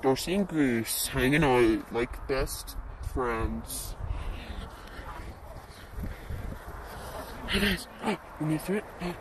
Darcy and Goose hanging out like best friends. Hey guys, we need to it. Ah.